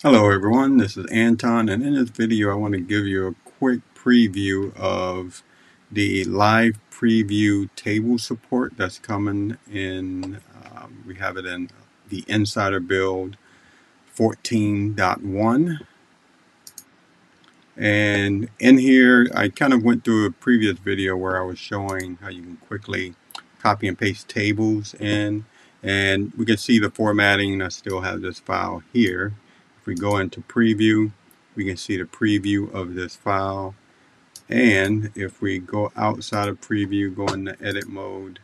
Hello everyone, this is Antone and in this video I want to give you a quick preview of the live preview table support that's coming in, um, we have it in the Insider Build 14.1 and in here I kind of went through a previous video where I was showing how you can quickly copy and paste tables in and we can see the formatting. I still have this file here we go into preview, we can see the preview of this file. And if we go outside of preview, go into edit mode,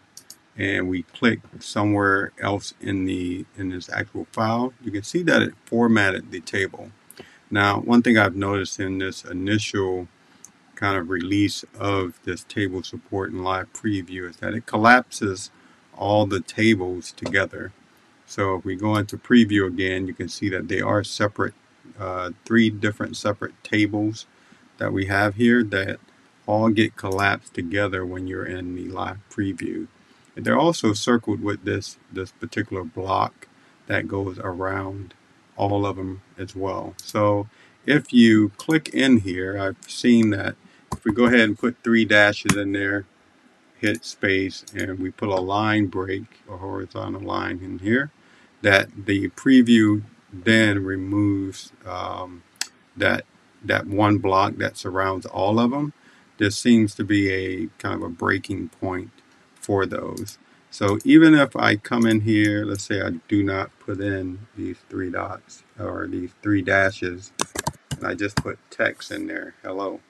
and we click somewhere else in the in this actual file, you can see that it formatted the table. Now, one thing I've noticed in this initial kind of release of this table support and live preview is that it collapses all the tables together. So if we go into preview again, you can see that they are separate, uh, three different separate tables that we have here that all get collapsed together when you're in the live preview. And they're also circled with this, this particular block that goes around all of them as well. So if you click in here, I've seen that if we go ahead and put three dashes in there, hit space, and we put a line break, a horizontal line in here, that the preview then removes um, that that one block that surrounds all of them. This seems to be a kind of a breaking point for those. So even if I come in here, let's say I do not put in these three dots or these three dashes, and I just put text in there, hello.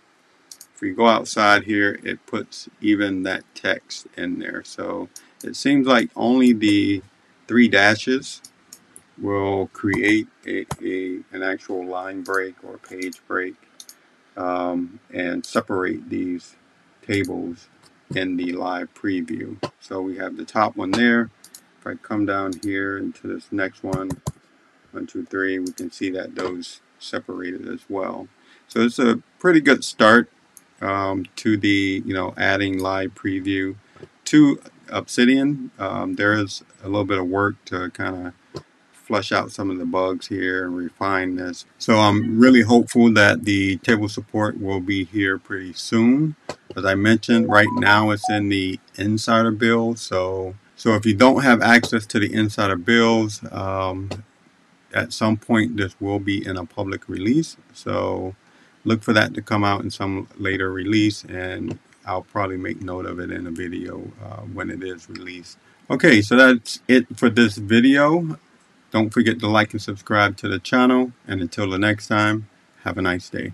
If we go outside here, it puts even that text in there. So it seems like only the three dashes will create a, a, an actual line break or page break um, and separate these tables in the live preview. So we have the top one there. If I come down here into this next one, one, two, three, we can see that those separated as well. So it's a pretty good start um, to the, you know, adding live preview to Obsidian. Um, there is a little bit of work to kind of flush out some of the bugs here and refine this. So I'm really hopeful that the table support will be here pretty soon. As I mentioned, right now it's in the insider build. So, so if you don't have access to the insider builds, um, at some point this will be in a public release. So look for that to come out in some later release and I'll probably make note of it in a video uh, when it is released. Okay, so that's it for this video. Don't forget to like and subscribe to the channel. And until the next time, have a nice day.